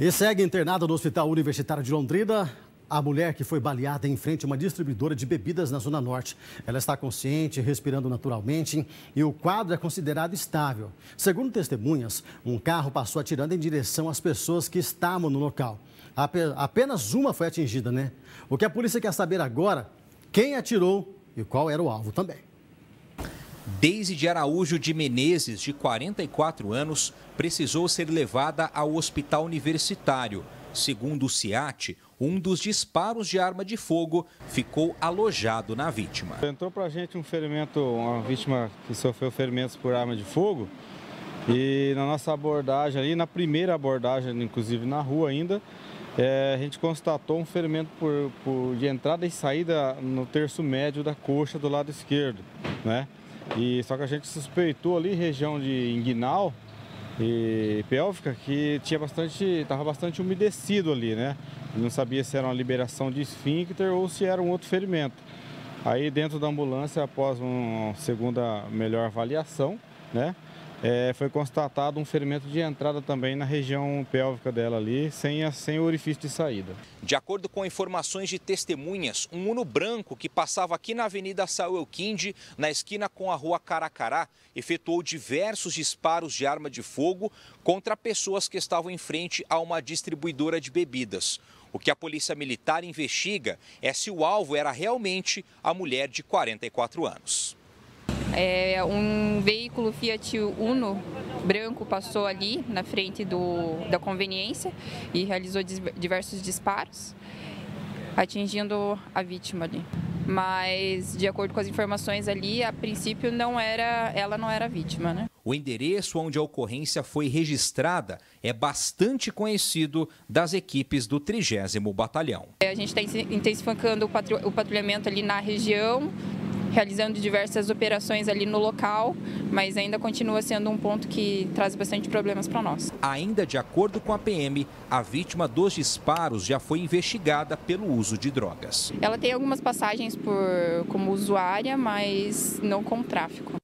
E segue internada no Hospital Universitário de Londrina a mulher que foi baleada em frente a uma distribuidora de bebidas na Zona Norte. Ela está consciente, respirando naturalmente e o quadro é considerado estável. Segundo testemunhas, um carro passou atirando em direção às pessoas que estavam no local. Apenas uma foi atingida, né? O que a polícia quer saber agora, quem atirou e qual era o alvo também. Deise de Araújo de Menezes, de 44 anos, precisou ser levada ao hospital universitário. Segundo o CIAT, um dos disparos de arma de fogo ficou alojado na vítima. Entrou para a gente um ferimento, uma vítima que sofreu ferimentos por arma de fogo. E na nossa abordagem ali, na primeira abordagem, inclusive na rua ainda, é, a gente constatou um ferimento por, por, de entrada e saída no terço médio da coxa do lado esquerdo, né? E só que a gente suspeitou ali, região de inguinal e pélvica, que tinha bastante, estava bastante umedecido ali, né? Não sabia se era uma liberação de esfíncter ou se era um outro ferimento. Aí dentro da ambulância, após uma segunda melhor avaliação, né? É, foi constatado um ferimento de entrada também na região pélvica dela ali, sem, a, sem orifício de saída. De acordo com informações de testemunhas, um Uno branco que passava aqui na Avenida Saúl Quinde, na esquina com a Rua Caracará, efetuou diversos disparos de arma de fogo contra pessoas que estavam em frente a uma distribuidora de bebidas. O que a Polícia Militar investiga é se o alvo era realmente a mulher de 44 anos. É, um veículo Fiat Uno branco passou ali na frente do, da conveniência e realizou diversos disparos, atingindo a vítima ali. Mas, de acordo com as informações ali, a princípio não era, ela não era vítima, né? O endereço onde a ocorrência foi registrada é bastante conhecido das equipes do 30 Batalhão. A gente está intensificando o patrulhamento ali na região, realizando diversas operações ali no local, mas ainda continua sendo um ponto que traz bastante problemas para nós. Ainda de acordo com a PM, a vítima dos disparos já foi investigada pelo uso de drogas. Ela tem algumas passagens por como usuária, mas não com tráfico.